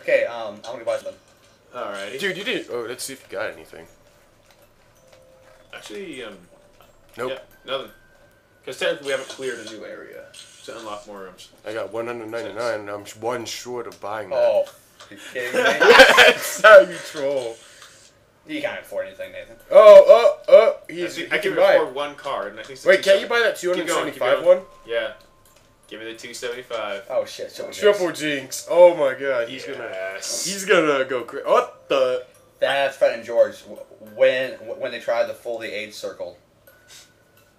Okay, um, I'm gonna buy something. Alrighty. Dude, you didn't. Oh, let's see if you got anything. Actually, um, Nope. yeah, nothing. Because technically we haven't cleared a new area to unlock more rooms. I got 199, and I'm one short of buying that. Oh, you kidding me? That's how you troll. you can't afford anything, Nathan. Oh, oh, oh. I, He's, see, he I can can buy it. afford one card, and I think. Wait, can't you buy that Keep 275 one? Yeah. Give me the two seventy five. Oh shit, triple, Triple Jinx. Oh my god, he's gonna. yes. He's gonna go crazy. What the? That's Fred and George when when they tried to fool the age circle.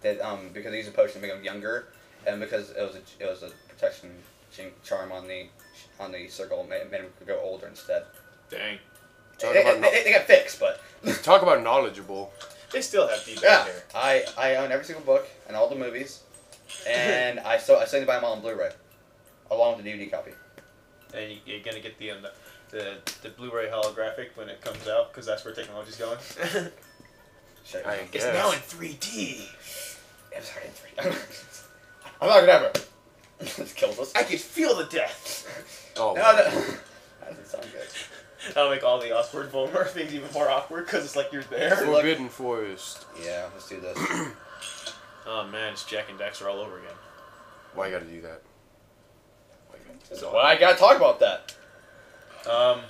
That um because they used a potion to make them younger, and because it was a it was a protection chin- charm on the on the circle, made, made them go older instead. Dang. Talk They, about, they, they, they got fixed, but talk about knowledgeable. They still have D-bag yeah, hair. I I own every single book and all the movies, and I still I still need to buy them all on Blu-ray, along with the DVD copy. And you, you're gonna get the, um, the the the Blu-ray holographic when it comes out because that's where technology's going. I it's guess. now in 3D. I'm sorry, in three. I'm not gonna ever. this kills us. I can feel the death. Oh, No, no. That doesn't sound good. That'll make all the awkward Vollmer things even more awkward because it's like you're there. Forbidden Forest. Yeah, let's do this. Oh man, it's Jak and Daxter all over again. Why you gotta do that? So I gotta talk about that. Um,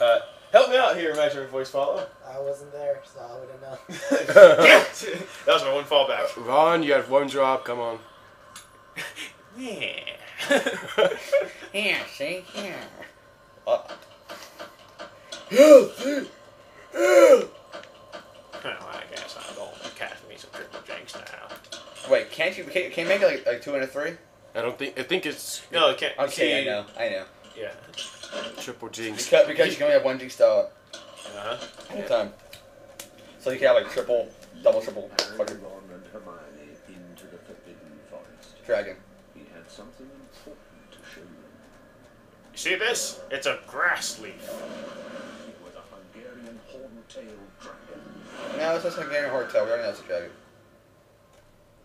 uh, help me out here, Imaginary Voice Paolo. I wasn't there, so I wouldn't know. That was my one fallback. Ron, you got one drop. Come on. Yeah. Yeah, see? Yeah. Uh, well, I triple now. wait, can't you can, can you make it like, like two and a three? I don't think. I think it's No, it can't. Okay, I know, I know. Yeah. triple jinx. Because, because you can only have one jinx star Uh-huh. at a time. So you can have like triple, double, triple, fucking Ron and Hermione into the Forbidden Forest. dragon. He had something important to show them. You see this? It's a grass leaf. It was a Hungarian horn-tailed dragon. No, it's just a Hungarian Horntail. We already know it's a dragon.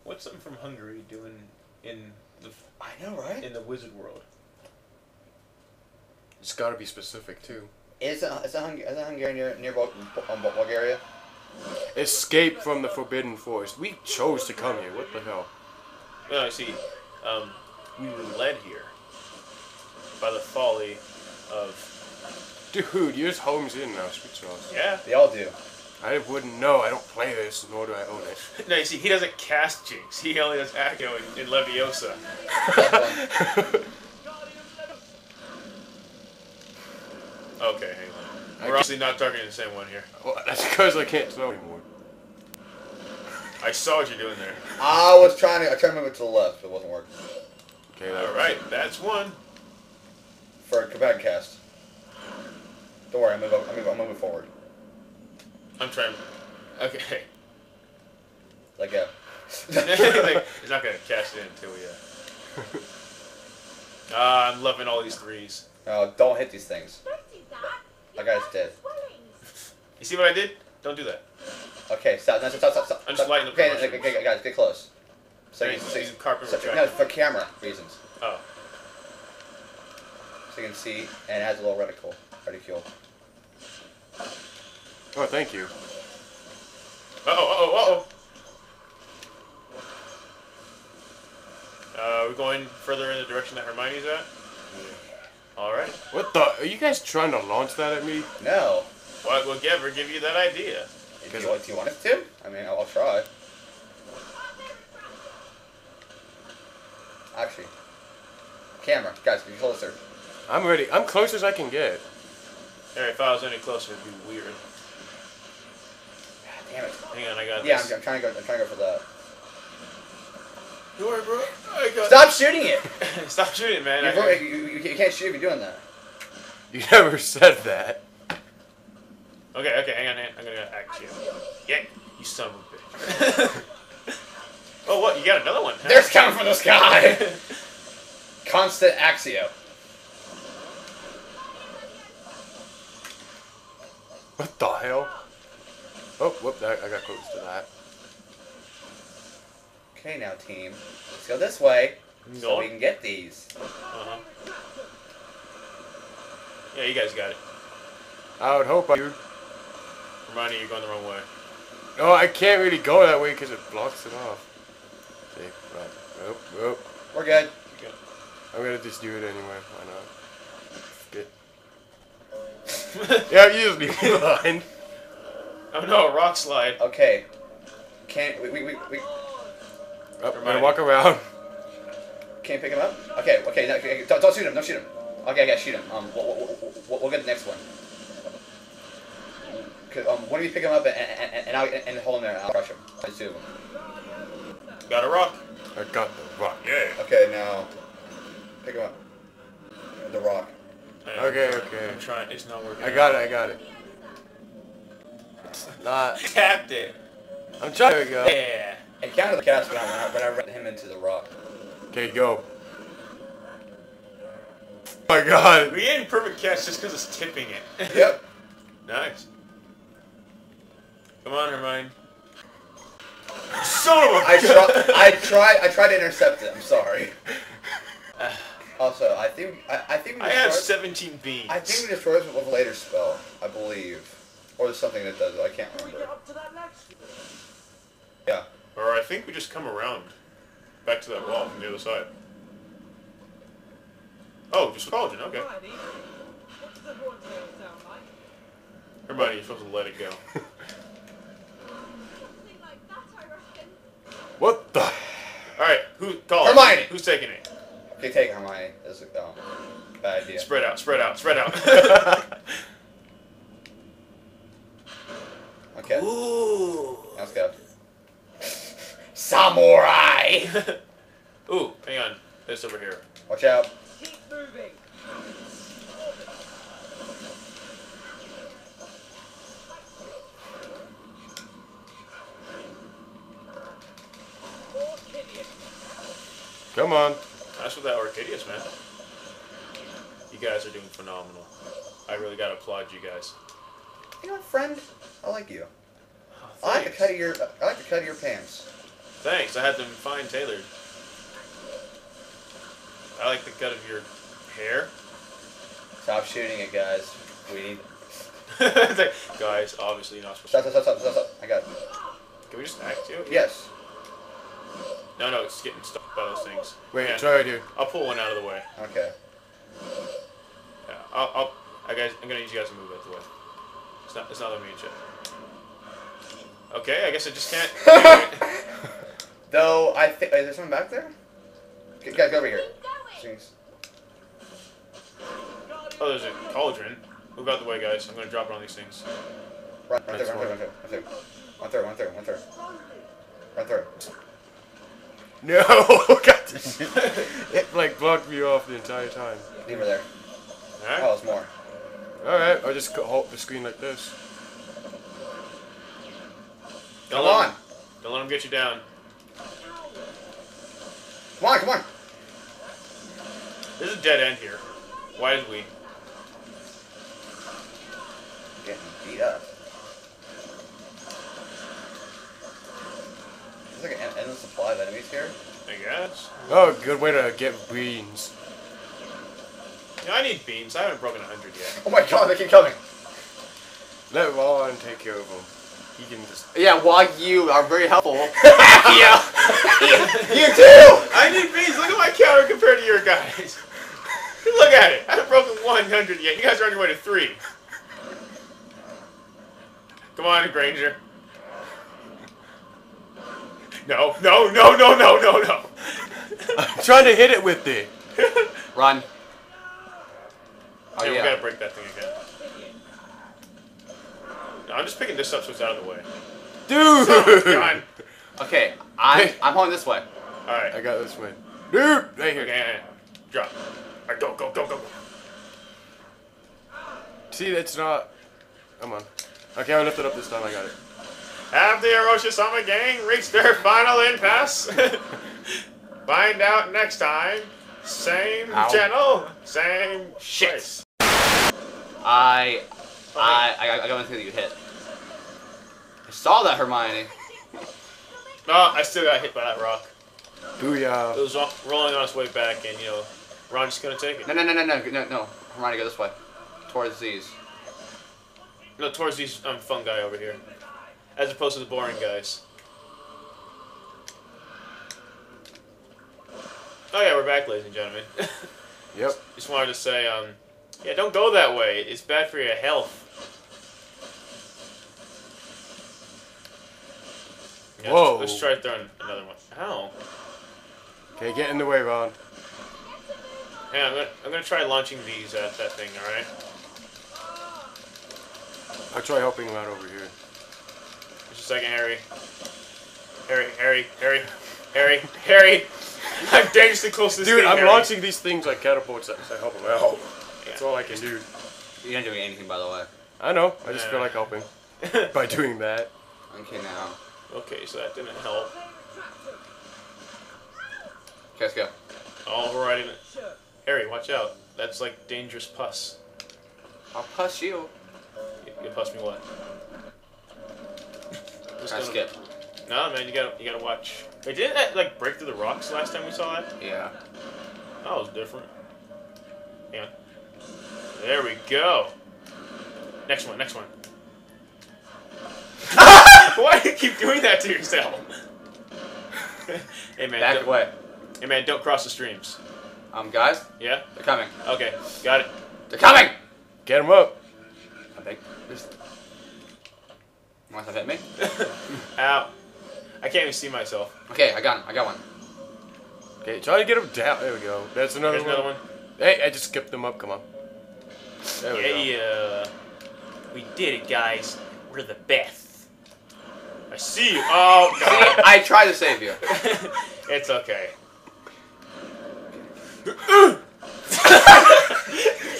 What's something from Hungary doing in the I know, right? in the wizard world? It's got to be specific too. Is it, is it, Hung, is it Hungarian near, near Bul- um, Bulgaria? Escape from the Forbidden Forest. We chose to come here. What the hell? No, I see, um, we were led here by the folly of. Dude, you're just homes in now. Sweet sauce. Yeah. They all do. I wouldn't know. I don't play this, nor do I own it. No, you see, he doesn't cast Jinx. He only does Accio in, in Leviosa. Okay, hang on. We're obviously not talking the same one here. well, that's because I can't throw anymore. I saw what you're doing there. I was trying to, I tried to move it to the left, but it wasn't working. Okay, that All right, that's one. For a Quebec cast. Don't worry, I'm moving, I'm moving, I'm moving forward. I'm trying. Okay. Like go. like, he's not gonna cash it in until we. Uh... Ah, I'm loving all these threes. No, don't hit these things. That guy's dead. You see what I did? Don't do that. Okay, stop, no, stop, stop, stop. I'm just lighting the Okay, okay, okay, guys, get close. So you, Using- so, using carpet so, no, for camera reasons. Oh. So you can see, and it has a little reticle. Reticule. Oh, thank you. Uh oh, uh oh, uh oh. Uh, we're going further in the direction that Hermione's at? Yeah. Alright. What the? Are you guys trying to launch that at me? No. What will ever give you that idea? If you, want- if you want us to? I mean, I'll, I'll try. Actually. Camera. Guys, get closer. I'm ready. I'm close as I can get. Alright, if I was any closer, it'd be weird. God damn it. Hang on, I got Yeah, this. I'm, I'm trying to go. I'm trying to go for that. Don't worry, bro. I got Stop shooting it! Stop shooting, man. You, I- you, you, you can't shoot if you're doing that. You never said that. Okay, okay, hang on, hang on. I'm gonna act you. Yeah, you son of a bitch. oh, what? You got another one? Huh? There's coming from the sky! Constant Accio. What the hell? Oh, whoop! I, I got close to that. Okay, now team. Let's go this way so Go we can get these. Uh-huh. Yeah, you guys got it. I would hope I do. Hermione, you're going the wrong way. No, I can't really go that way because it blocks it off. See, right. Oh, oh. We're good. I'm gonna just do it anyway. Why not? Good. Yeah, you just leave me behind. Oh no, rock slide. Okay. Can't we we, we, we Oh, I'm gonna walk around. can't pick him up? Okay, okay, no, okay, don't, don't shoot him, don't shoot him. Okay, I yeah, shoot him. Um, we'll, we'll, we'll, we'll get the next one. 'Cause, um, when we pick him up and and, and, and, I'll, and hold him there, I'll crush him. Just two of them. Got a rock. I got the rock. Yeah. Okay, now pick him up. The rock. Okay, okay. I'm trying. It's not working. I got it. I got it. It's not. Captain. I'm trying. There we go. Yeah. It counted the cast when I, when I, when I ran him into the rock. Okay, go. Oh my God. We ain't perfect catch just because it's tipping it. Yep. nice. Come on, Hermione. Son of a I try, I try, I tried to intercept it. I'm sorry. Also, I think, I, I think we I have destroyed- 17 beans. I think we destroyed it with a later spell. I believe, or there's something that does it. I can't remember. Yeah. Or I think we just come around. Back to that wall from the other side. Oh, just collagen, okay. Hermione, you're supposed to let it go. What the? Alright, who call it? Hermione! Who's taking it? Okay, take Hermione. That's a um, bad idea. Spread out, spread out, spread out. Okay, Ooh. let's go. Samurai. Ooh, hang on. This over here. Watch out. Keep moving. Come on. That's what that Orchideus, man. You guys are doing phenomenal. I really gotta applaud you guys. You know, what, friend, I like you. I like the cut of your, I like the cut of your pants. Thanks, I had them fine tailored. I like the cut of your hair. Stop shooting it, guys. We need. Like, guys, obviously you're not supposed Stop, to. stop, stop, stop, stop. I got. It. Can we just act you? Yes. No, no, it's getting stuck by those things. Wait, Yeah. try right here. I'll pull one out of the way. Okay. Yeah, I'll, I'll, I guys, I'm gonna need you guys to move out the way. It's not, it's not letting me in shit. Okay, I guess I just can't. Though I think is there someone back there? G- Guys, go over here. Jeez. oh, there's a cauldron. Move out the way, guys. I'm gonna drop it on these things. Run, run through, That's run through, run through, run through. Run through, run through, run through. Run through. No. God. it like blocked me off the entire time. Leave her there. Alright? Oh, there's more. All right. I'll just co- hold the screen like this. Don't Come let on. him- Don't let him get you down. Come on, come on. There's a dead end here. Why did we? Getting beat up. There's like an endless supply of enemies here. I guess. Oh, good way to get beans. Yeah, I need beams. I haven't broken a hundred yet. Oh my god, they keep coming. Let Ron take care of them. He can just. Yeah, while you are very helpful. yeah. you too. I need beams. Look at my counter compared to your guys. Look at it. I haven't broken 100 yet. You guys are on your way to three. Come on, Granger. No, no, no, no, no, no, no. I'm trying to hit it with it. Run. Oh yeah, we yeah. gotta break that thing again. No, I'm just picking this up so it's out of the way. Dude. Oh, come on. Okay, I'm I'm going this way. Alright. I got this way. Dude, right here. Okay, drop. Alright, go, go, go, go. See, that's not. Come on. Okay, I lift it up this time. I got it. Have the Aeroshi-sama gang reached their final impasse? Find out next time. Same Ow. channel, same Shit. place. I I I, I got one thing that you hit. I saw that Hermione. No, I still got hit by that rock. Booyah. It was ro- rolling on its way back, and you know, Ron's just gonna take it. No no no no no no no. Hermione, go this way. towards these. No, towards these um, fungi over here, as opposed to the boring guys. Oh yeah, we're back, ladies and gentlemen. Yep. Just wanted to say, um, yeah, don't go that way. It's bad for your health. Yeah, Whoa. Let's, let's try throwing another one. Ow. Okay, get in the way, Ron. On, I'm gonna, I'm gonna try launching these at that thing, alright? I'll try helping him out over here. Just a second, Harry. Harry, Harry, Harry, Harry, Harry! I'm dangerously close to this Dude, thing, I'm Harry. launching these things like catapults that help him out. That's all I can do. You're not doing anything, by the way. I know. I just Yeah. feel like helping by doing that. Okay, now. Okay, so that didn't help. Okay, let's go. Alrighty. then. Harry, watch out. That's like dangerous pus. I'll push you. You, you pus me what? Just I gonna- skip. No, man, you gotta you gotta watch. Wait, didn't that like break through the rocks last time we saw that? Yeah. That was different. Hang on. There we go. Next one, next one. Why do you keep doing that to yourself? hey man, Back don't, away. hey man, don't cross the streams. Um, guys, Yeah? they're coming. Okay, got it. They're coming! Get them up. I think. Just. Want to hit me? Ow. I can't even see myself. Okay, I got him. I got one. Okay, try to get him down. There we go. That's another There's one. another one. Hey, I just skipped them up. Come on. There we go. Yeah, yeah. We did it, guys. We're the best. I see you. Oh, God. I tried to save you. it's okay.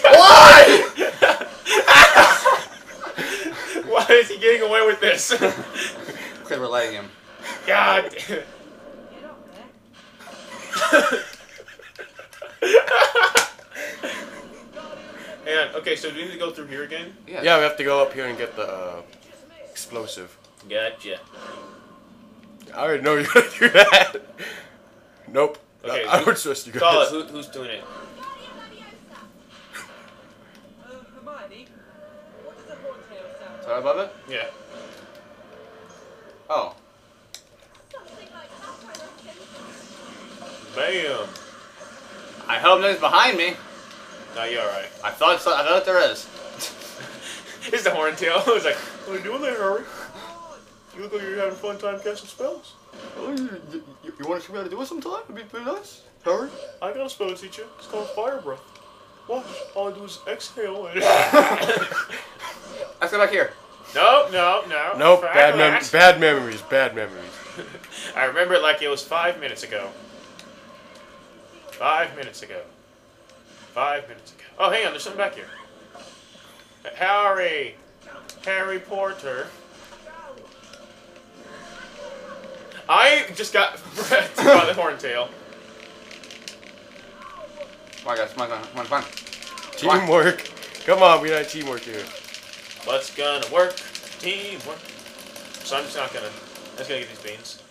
Why? Why is he getting away with this? Because we're letting him. God damn it. Hang on. Okay, so do we need to go through here again? Yeah. Yeah, we have to go up here and get the uh, explosive. Gotcha. I already know you're gonna do that. Nope. Okay, I, I would trust you guys. Call it. Who, who's doing it? Uh, Hermione, what does a horntail sound Sorry above it? Yeah. Oh. Bam. I hope nothing's behind me. No, you're alright. I thought so, I thought there is. It's the horn tail. I was like, what are you doing there, Harry? You look like you're having a fun time casting spells. Oh, you, you, you want to show me how to do it sometime? It'd be pretty nice. Harry? I got a spell to teach you. It's called fire breath. Watch. All I do is exhale and. Let's go back here. no, no, no. Nope. Fuck Bad, mem- that. bad memories. Bad memories. I remember it like it was five minutes ago. Five minutes ago. Five minutes ago. Oh, hang on. There's something back here. Harry. Harry Porter. I just got wrecked by the horntail. Come on, guys. Come on, come on, come on. Come on. Come on. Teamwork. Come on, we got teamwork here. What's gonna work? Teamwork. So I'm just not gonna. I'm just gonna get these beans.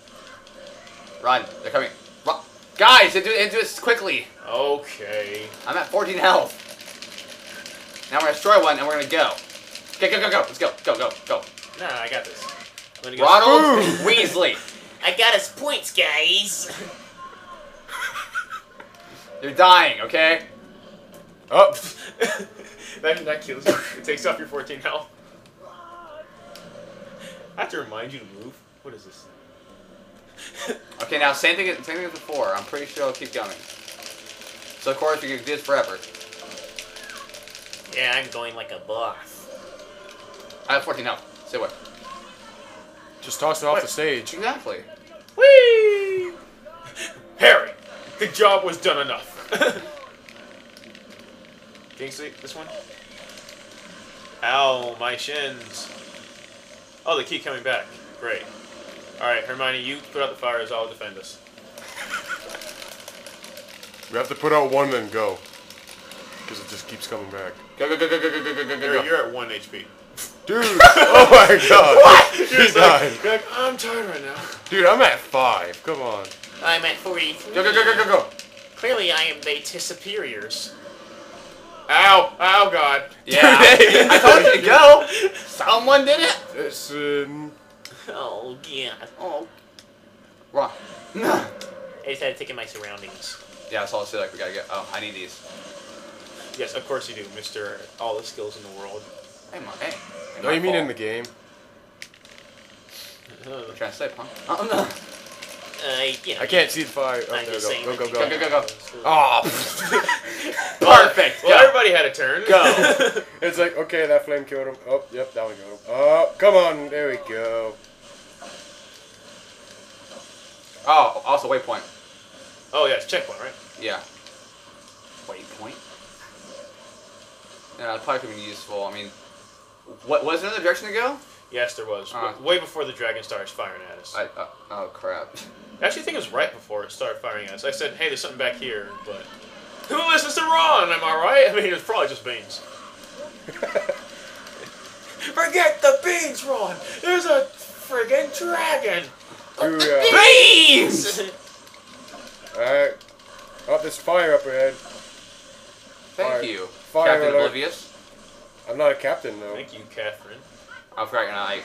Run. They're coming. Run. Guys, do, do this quickly. Okay. I'm at 14 health. Now we're gonna destroy one and we're gonna go. Okay, go, go, go. Let's go. Go, go, go. Nah, I got this. I'm gonna go. Ronald Weasley. I got his points, guys. You're dying, okay? Oh, that, that kills you. It takes off your 14 health. I have to remind you to move. What is this? Okay, now same thing, as, same thing as before. I'm pretty sure I'll keep going. So of course we can do this forever. Yeah, I'm going like a boss. I have 14 health. Say what? just toss it off What? the stage. Exactly. Whee! Harry, the job was done enough. Can you see this one? Ow, my shins. Oh, the key coming back. Great. Alright, Hermione, you put out the fires, I'll defend us. We have to put out one and go. Because it just keeps coming back. Go, go, go, go, go, go, go, go, go, Harry, go. you're at 1 HP. Dude! oh my god! What? You're He just like, died. you're like, I'm tired right now. Dude, I'm at five. Come on. I'm at 43. Go, go, go, go, go, go. Clearly, I am the to superiors. Ow! Ow, God! Yeah, I, I told you to go. Someone did it. Listen. Oh, yeah. Oh. Run. I just had to take in my surroundings. yeah, that's all I said. Like we gotta get. Oh, I need these. Yes, of course you do, Mister. All the skills in the world. Hey, my, hey. No, you mean in the game? Uh, What you trying to say, punk? Oh no. uh, yeah. I can't see the fire. Oh, I'm there we just saying go. Go, go, go. Go, go, go, go. Oh, Perfect. Well, go. everybody had a turn. Go. it's like, okay, that flame killed him. Oh, yep, that one killed him. Oh, come on. There we go. Oh, also waypoint. oh, yeah, it's checkpoint, right? Yeah. Waypoint. Yeah, it probably could be useful. I mean, what was there another direction to go? Yes, there was. Uh. Way before the dragon started firing at us. I. Uh, oh crap. I actually think it was right before it started firing at us. I said, hey, there's something back here, but. Who listens to Ron? Am I right? I mean, it's probably just beans. Forget the beans, Ron! There's a friggin' dragon! Booyah. Beans. Alright. Oh, there's fire up ahead. Thank Fire. you, Fire Captain alert. Oblivious. I'm not a captain, though. Thank you, Catherine. I forgot you're not like.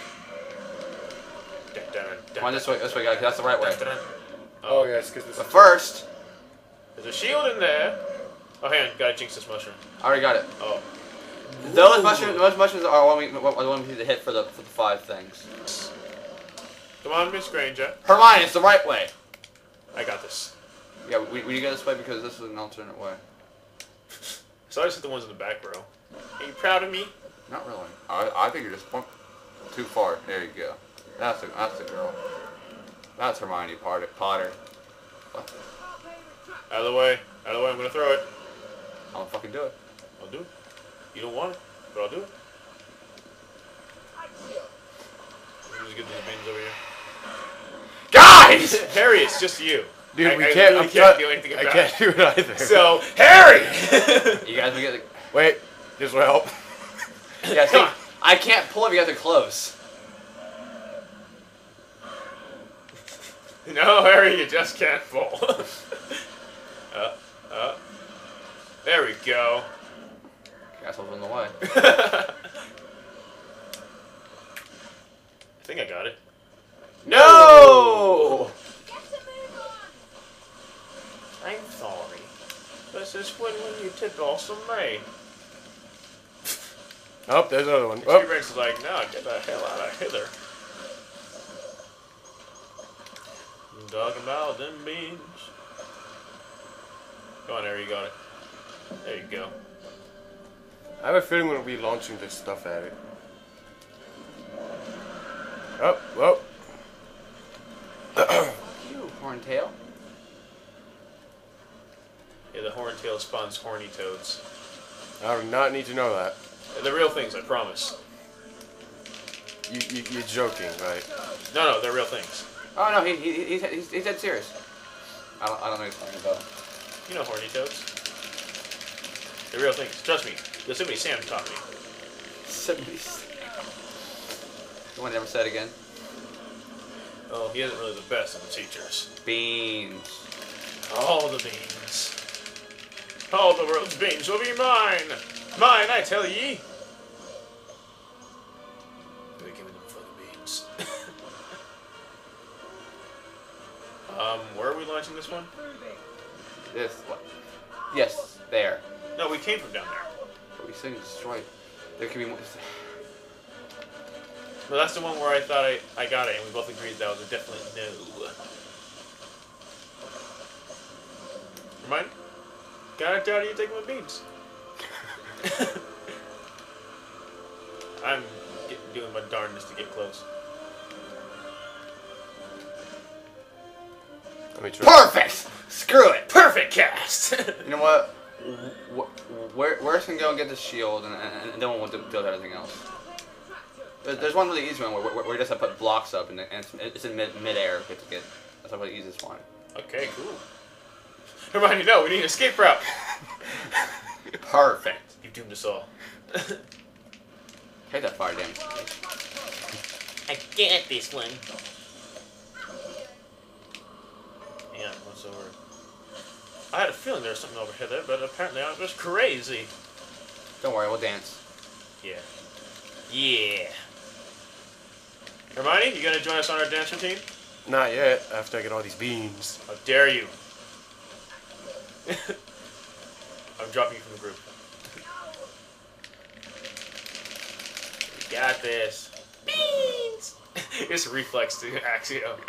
Dun, dun, dun, Come on this way. This way, guys. That's the right way. dun, dun. Oh, oh. yes, because this But is... first, There's a shield in there. Oh, hang on, gotta jinx this mushroom. I already got it. Oh. Those mushrooms, those mushrooms are what we, what, what we need to hit for the for the five things. Come on, Miss Granger. Hermione, it's the right way. I got this. Yeah, we, we go this way because this is an alternate way. So I just hit the ones in the back row. Are you proud of me? Not really. I, I think you're just too far. There you go. That's the that's the girl. That's Hermione Potter. Potter. What? Out of the way. Out of the way, I'm gonna throw it. I'm gonna fucking do it. I'll do it. You don't want it, but I'll do it. Let me just get these beans over here. Guys! Harry, it's just you. Dude, I- we I can't... really I'm can't do anything I can't do it either. So, Harry! You guys will get the. Wait, this will help. Yeah, see, I can't pull if you guys are close. no, Harry, you just can't fall. uh, uh. There we go. Castle's in the way. I think I got it. No! I'm sorry. This is when, when you tip off some rain. Oh, there's another one. Oh. Oh, T-Rex is like, no, get the hell out of hither. I'm talking about them beans. Go on, there, you got it. There you go. I have a feeling we're going to be launching this stuff at it. Oh, well. Fuck you horntail. Yeah, the horntail spawns horny toads. I do not need to know that. They're real things, I promise. You, you, you're joking, right? No, no, they're real things. Oh no, he, he, he's, he's, he's dead serious. I don't, I don't know what he's talking about. You know horny toads. They're real things. Trust me. Yosemite Sam taught me. The one never said again. Oh, he isn't really the best of the teachers. Beans. All the beans. All the world's beans will be mine. Mine, I tell ye. We're giving them for the beans. um, where are we launching this one? This what? Yes, there. No, we came from down there. But we to destroy. There can be more. No, that's the one where I thought I, I got it, and we both agreed that was a definite no. Remind? Got it down, you take my beans. I'm get, doing my darndest to get close. Let me try. Perfect. Screw it. Perfect cast! You know what? Wh- Where where's can go and get the shield, and, and, and then we'll do- deal with everything else. There- There's one really easy one where, where, where you just have to put blocks up, and, and it's, it's in mid midair. We have to get. That's like the easiest one. okay, cool. Remind you, no, we need an escape route. Perfect. You doomed us all. Hate that fire damage. I get this one. Yeah, what's over? I had a feeling there was something over here, there, but apparently I was crazy. Don't worry, we'll dance. Yeah. Yeah. Hermione, you gonna join us on our dance routine? Not yet. After I get all these beans. How dare you? I'm dropping you from the group. We got this. Beans! it's a reflex to Accio.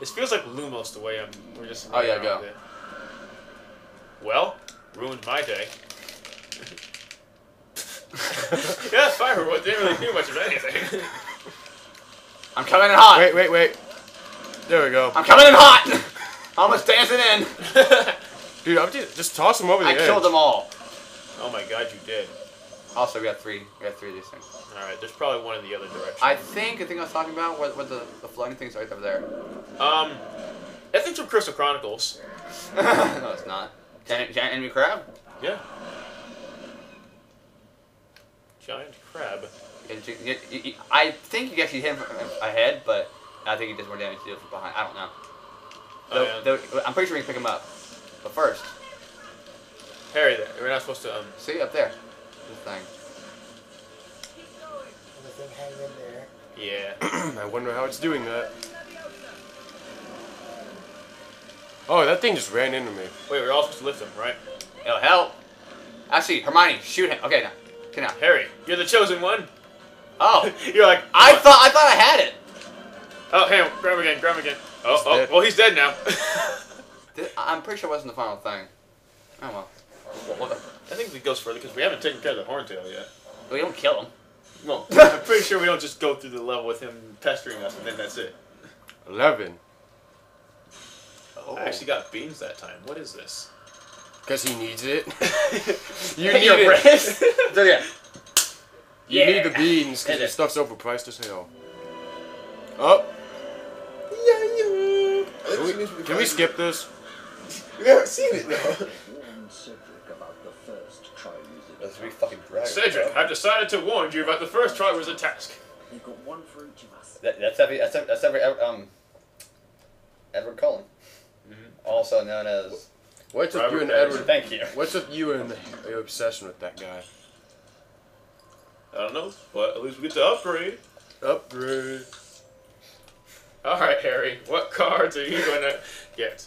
This feels like Lumos the way I'm. We're just. Oh, yeah, go. around there. Well, ruined my day. yeah, Firewood didn't really do much of anything. I'm coming in hot. Wait, wait, wait. There we go. I'm coming in hot. Almost dancing in. Dude, I'm just, just toss him over the I edge. killed them all. oh my god, you did. Also, we got three. We got three of these things. Alright, there's probably one in the other direction. I think the thing I was talking about, was, where the, the floating thing's right over there. Um, I think from Crystal Chronicles. no, it's not. Giant, giant enemy crab? Yeah. Giant crab. I think you actually hit him from ahead, but I think he does more damage to do from behind. I don't know. Oh, yeah. though- I'm pretty sure we can pick him up. But first, Harry, there. We're not supposed to. Um. see up there. This thing. The thing hangs there. Yeah. I wonder how it's doing that. Oh, that thing just ran into me. Wait, we're all supposed to lift him, right? It'll help. Actually, Hermione, shoot him. Okay, now. Okay, now. Harry, you're the chosen one. Oh, you're like. I thought I thought I had it. Oh, hey, grab him again. Grab him again. Oh, He's oh. dead. Well, he's dead now. Th- I'm pretty sure it wasn't the final thing. Oh well. Well, well, I think it goes further because we haven't taken care of the horntail yet. we don't kill him. Well, I'm pretty sure we don't just go through the level with him pestering us and then that's it. 11. Oh. I actually got beans that time. What is this? Because he needs it. you need your it. So yeah. You Yeah. need the beans because it. your stuff's overpriced as hell. Oh. Can we, can we skip this? We haven't seen it though. Warn Cedric about the first Triwizard. That's we fucking dragon. Cedric, I've decided to warn you about the first try was a task. You've got one for each of us. That, that's every that's every, that's every um Edward Cullen, also known as. What's with you and Edward? Thank you. What's with you and your obsession with that guy? I don't know, but at least we get to upgrade. Upgrade. All right, Harry, what cards are you gonna get?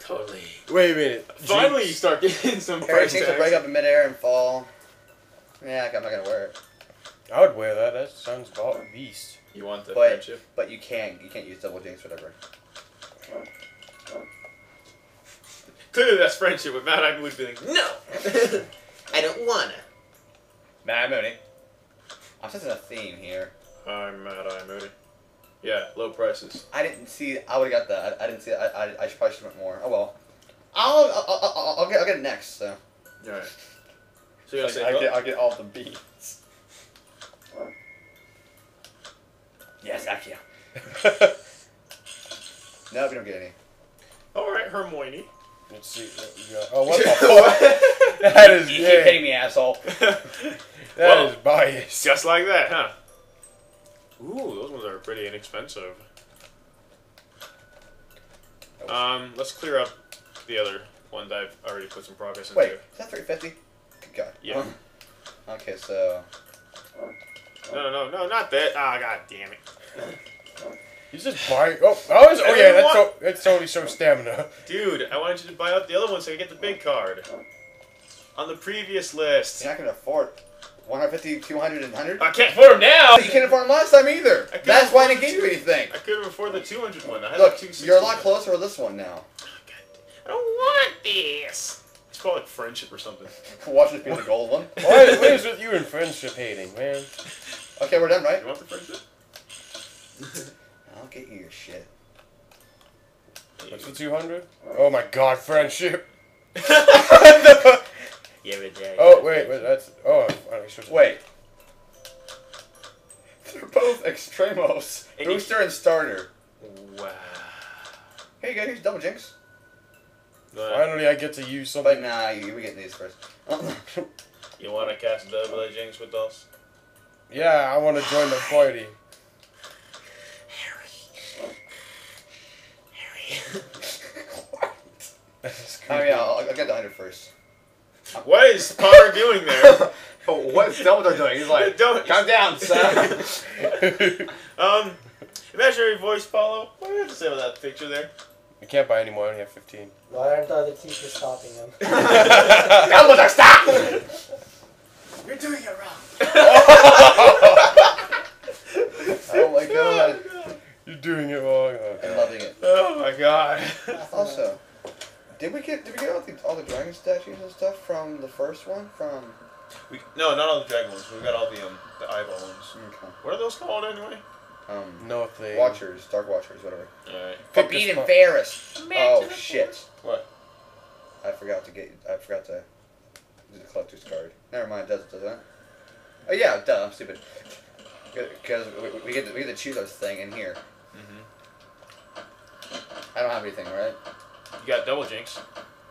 Totally. Wait a minute. Finally, you start getting some Harry price seems to break up in midair and fall. Yeah, I'm not gonna wear it. I would wear that. That sounds about beast. You want the But- friendship? But you can't. You can't use double jinx, whatever. Clearly, that's friendship. With Mad I would be like, no, I don't wanna. Nah, Mooney. I'm sensing a theme here. I'm mad. I'm Moody. Yeah, low prices. I didn't see. I would have got that. I, I didn't see. I, I, I should probably should have went more. Oh well. I'll I'll, I'll, I'll, I'll get I'll get it next. So. All right. So you're gonna say I go? get I'll get all the beats. Yes, Accio. no, we don't get any. All right, Hermione. Let's see. what we got. Oh, what the fuck? That is You keep gay. hitting me, asshole. That is biased. Just like that, huh? Ooh, those ones are pretty inexpensive. Um, let's clear up the other ones I've already put some progress into. Wait, is that 350? Good God. Yeah. Okay, so. No, no, no, not that. Ah, god damn it. He's just buying. Oh, oh, oh yeah, that's, so, that's totally shows stamina. Dude, I wanted you to buy up the other one so I could get the big card. On the previous list. You're not gonna afford 150, 200, and 100? I can't afford them now! You can't afford them last time either. That's why I didn't give you anything. I couldn't afford the 200 one. I had Look, the 260 you're a lot closer with this one now. I don't want this. It's called like friendship or something. Watch this be the gold one. What is, what is with you and friendship hating, man? Okay, we're done, right? You want the friendship? I'll get you your shit. What's the 200? Oh my god, friendship. Yeah, but yeah. Oh, wait, wait, that's. Oh, I finally switched. Wait. They're both extremos. And you- Booster and starter. Wow. Here you go, here's double jinx. Uh, Finally, I get to use But something. nah, you, we get these first. you want to cast double jinx with us? Yeah, I want to join the party. Harry. That's oh yeah, I'll, I'll get the 100 first. What is Potter doing there? What's Dumbledore doing? He's like, Don't- calm down, son. Um, imaginary voice Paolo. What do you have to say about that picture there? I can't buy any more. I only have 15. Why aren't the other teachers stopping him? Dumbledore, stop! You're doing it wrong. oh my god. You're doing it wrong. Oh, I'm God. loving it. Oh my god. Also, did we get did we get all the all the dragon statues and stuff from the first one? From We, no, not all the dragon ones. We got all the um the eyeball ones. okay. What are those called anyway? um Nothing. Watchers, Dark Watchers, whatever. Alright. Forbidden Forest. Oh shit! What? I forgot to get. I forgot to do the collector's card. Never mind. Does It does doesn't? Oh yeah, duh. I'm stupid. Because we, we get to, we get to choose our thing in here. Mm-hmm. I don't have anything, right? You got double jinx.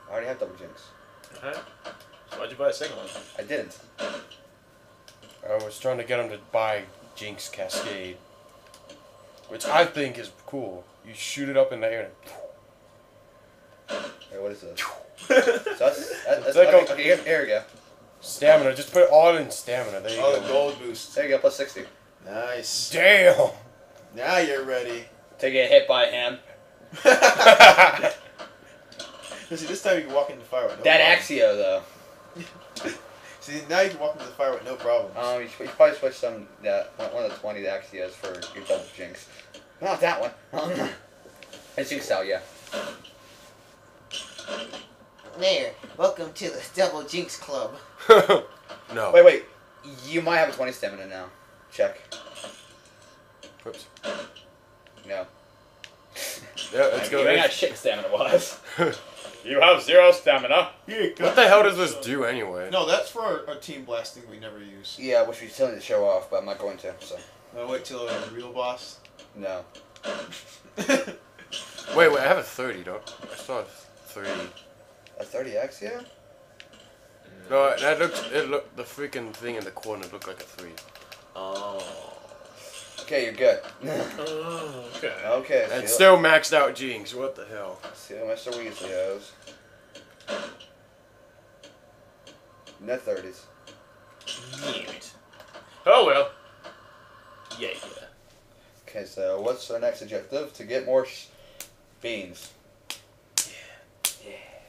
I already have double jinx. Alright. So why'd you buy a second one? I didn't. I was trying to get him to buy Jinx Cascade, which I think is cool. You shoot it up in the air. Wait, what is this? So that's, that's, that's like okay, a- okay, here, here we go. Stamina. Just put it all in stamina. There you Oh, go. the gold boost. There you go, plus 60. Nice. Damn. Now you're ready. To get hit by him. See, this time you can walk into the fire with no That. Accio, though. See, now you can walk into the fire with no problem. Um, you, should, you should probably switch some, that one one of the 20 Accios for your double jinx. Not that one. it's jinx style, yeah. There, welcome to the Double Jinx Club. no. Wait, wait. You might have a 20 stamina now. Check. Oops. No. Yeah, let's go. You ain't got shit stamina wise. You have zero stamina. what the hell does this do anyway? No, that's for our, our team blasting we never use. Yeah, which we still need to show off, but I'm not going to, so. I'll wait till a real boss. No. Wait, wait. I have a 30, don't I? saw a 30. A 30x, yeah? No, that looked. It looked. The freaking thing in the corner looked like a three. Oh. Okay, you're good. Oh, okay. okay, And see, still maxed out Jinx. What the hell? see what Mr. Weasley has. Net 30s. Neat. Oh well. Yeah, yeah. Okay, so what's our next objective? To get more sh- beans.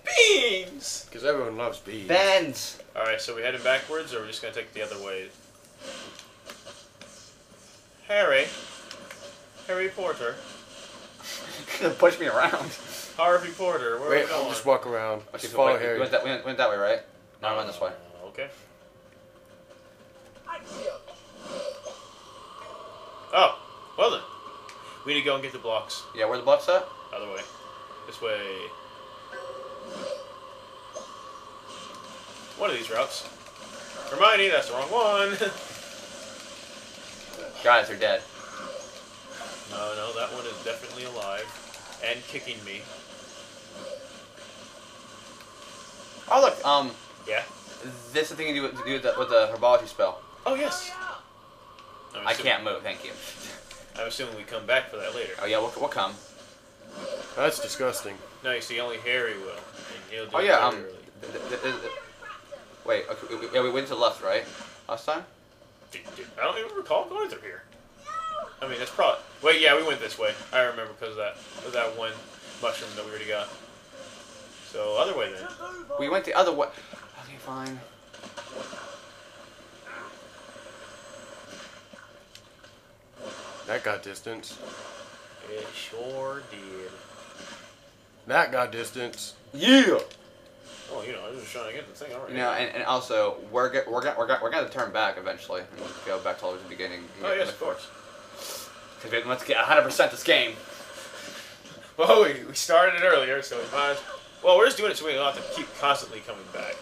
Beans! Because everyone loves beans. Bands! Alright, so we heading backwards or we're just gonna take the other way? Harry. Harry Porter. Push me around. Harvey Porter, where are Wait, we going? I'll just walk around. Let's Just just follow wait, Harry. We went, that, we, went, we went that way, right? No, I went this way. Okay. Oh, well then. We need to go and get the blocks. Yeah, where the blocks at? Other way. This way. One of these routes. Hermione, that's the wrong one. Guys are dead. no, no, that one is definitely alive. And kicking me. Oh, look, um, Yeah? this is the thing you do with, do with, the, with the herbology spell. Oh, yes. I'm I can't move, thank you. I'm assuming we come back for that later. Oh, yeah, we'll, we'll come. That's disgusting. No, you see, only Harry will. And he'll do Oh, yeah, very um, early. th- th- th- th- wait, okay, we, yeah, we went to the left, right? Last time? Dude, dude, I don't even recall going through here. I mean, that's probably. Wait, yeah, we went this way. I remember because of that of that one mushroom that we already got. So other way then. We went the other way. Okay, fine. That got distance. It sure did. That got distance. Yeah! Well, you know, I was just trying to get the thing already. You know, and, and also, we're, get, we're, get, we're, get, we're going to turn back eventually and go back to all the beginning. oh yes, of course. Because we let's get 100% this game. Well, we, we started it earlier, so we might. Well, we're just doing it so we don't have to keep constantly coming back,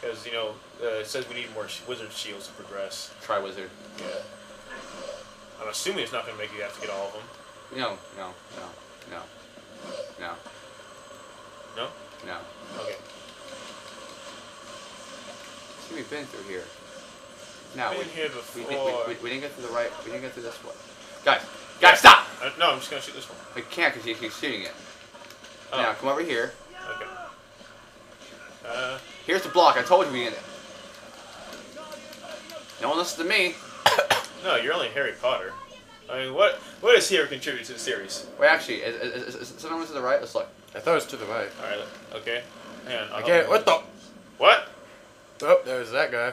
because you know uh, it says we need more sh- wizard shields to progress. Triwizard. Yeah. I'm assuming it's not going to make you have to get all of them. No, no, no, no, no. No? No. Okay. See, we've been through here. No, we, Been here we, before. didn't, we, we, we didn't get through the right. We didn't get through this way. Guys, guys, stop! Uh, no, I'm just gonna shoot this one. We can't because he's shooting it. Oh, Now, come over here. okay. Uh, Here's the block. I told you we get it. No one listens to me. No, you're only Harry Potter. I mean, what what does Hero contribute to the series? Wait, actually, is, is, is, is someone to the right? Let's look. I thought it was to the right. All right, okay. Hang on. Okay, what the? What? Oh, there's that guy.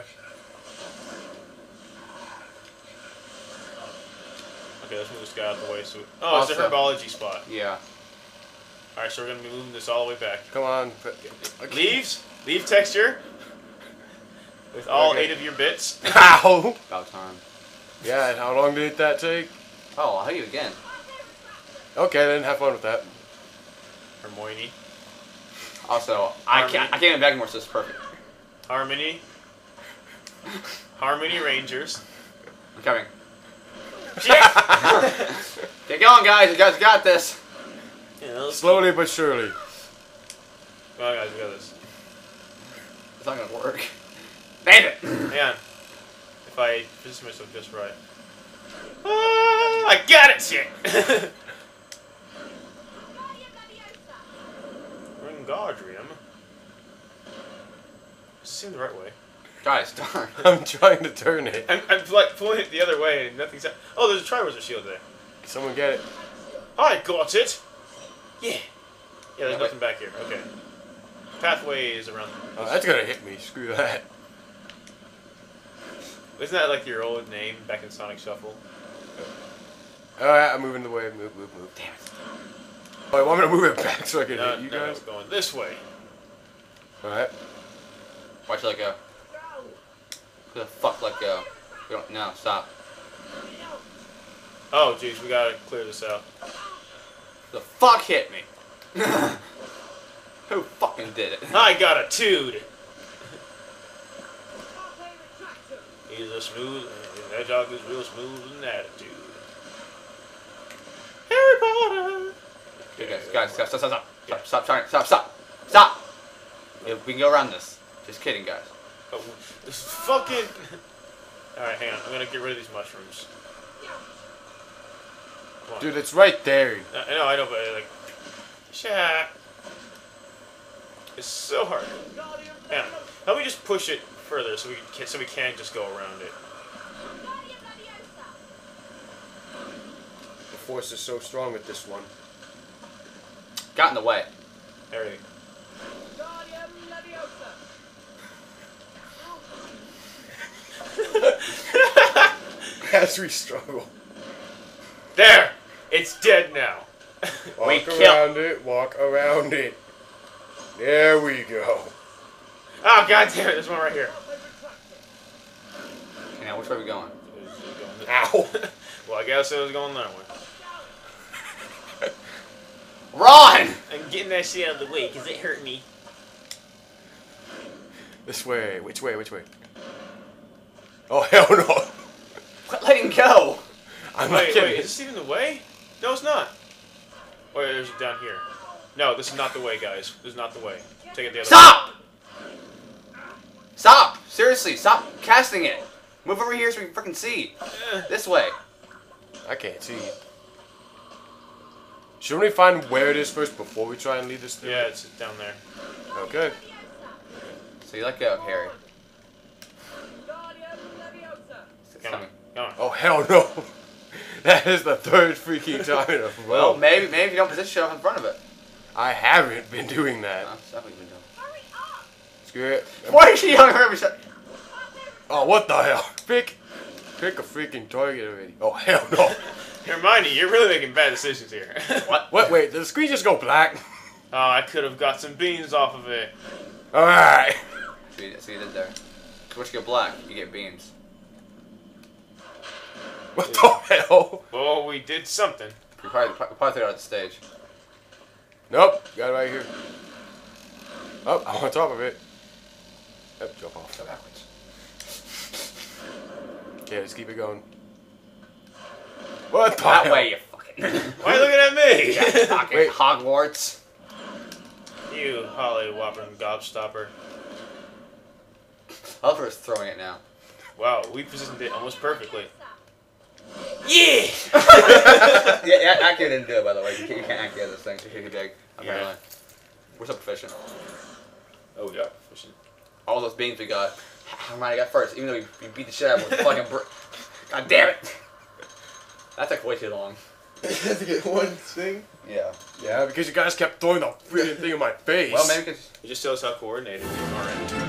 Okay, let's move this guy out the way. So, oh, it's a herbology spot. Yeah. All right, so we're gonna be moving this all the way back. Come on. put- Leaves, leaf texture, with all Okay. eight of your bits. Ow! About time. Yeah, and how long did that take? Oh, I'll hit you again. Okay, then have fun with that. Hermione, Also, I can't. I can't even vacuum so it's perfect. Harmony, Harmony Rangers. I'm coming. Get going, guys. You guys got this. Yeah, let's- Slowly but surely. Come on, guys, we got this. It's not gonna work. Damn it. Hang on. If I position myself just right. Ah, I got it, shit! Wingardium. Seemed the right way. Guys, darn. I'm trying to turn it. I'm, I'm like pulling it the other way and nothing's. hap- Oh, there's a Triwizard Shield there. Someone get it. I got it! Yeah. Yeah, there's nothing back here. Okay. Pathway is around. Oh, that's gonna hit me. Screw that. Isn't that like your old name back in Sonic Shuffle? Oh, Alright, I'm moving the way. Move, move, move. Damn it. Oh, you want me to move it back so I can No, hit you no, no, guys? going this way. Alright. Watch it let go. Who the fuck let go? We don't. No, stop. Oh, jeez, we gotta clear this out. The fuck hit me. Who fucking did it? I got a dude. He's a smooth. uh, Hedgehog is real smooth in attitude. Harry Potter. Okay, guys, guys, stop, stop, stop, stop, stop, trying, stop, stop, stop. Yeah, we can go around this. Just kidding, guys. Oh, this fucking. All right, hang on. I'm gonna get rid of these mushrooms. Come. Dude, it's right there. I know, I know, but like, chat. It's so hard. Hang on. Help me just push it further so we can, so we can just go around it. The force is so strong with this one. Got in the way. There As we struggle. There! It's dead now. Walk We kill- around it, walk around it. There we go. Oh god damn it! There's one right here. Okay, now which way are we going? Ow. well, I guess it was going that way. Run! I'm getting that shit out of the way because it hurt me. This way. Which way? Which way? Oh, hell no. Quit letting go. I'm not Wait, kidding. wait, is this even the way? No, it's not. Wait, there's it down here. No, this is not the way, guys. This is not the way. Take it the other Stop! Stop! Seriously, stop casting it. Move over here so we can freaking see. way. Eh. This way. I can't see. Shouldn't we find where it is first before we try and lead this through? Yeah, it's down there. Okay. So you let go, Harry. It's Come on. coming. Come on. Oh, hell no. that is the third freaking time in a row. Well, maybe maybe if you don't position yourself in front of it. I haven't been doing that. That's definitely been doing. Screw it. Why is she yelling at every shot? Oh, what the hell? Pick, pick a freaking target already. Oh, hell no. Hermione, you're really making bad decisions here. What? what? Wait, did the screen just go black? Oh, I could have got some beans off of it. Alright. See, see you did there. So once you get black, you get beans. What the hell? Well, we did something. We probably, probably probably took it out the stage. Nope, got it right here. Oh, I'm on top of it. Yep, jump off. Go backwards. Okay, let's keep it going. What the That hell? way, you fucking. Why are you looking at me? fucking Wait. Hogwarts. you Holly Whopping Gobstopper. I is throwing it now. Wow, we positioned it almost perfectly. Yeah! yeah, yeah, Accio didn't do it, by the way. You can't, you can't Accio this thing. It's too big, apparently. We're so proficient. Oh, yeah. Efficient. all those beans we got. Hermione got first, even though we, we beat the shit out of him with fucking. Br- God damn it! That took way too long. to get one thing. Yeah. Yeah, because you guys kept throwing the freaking thing in my face. Well, maybe because It just shows how coordinated we are.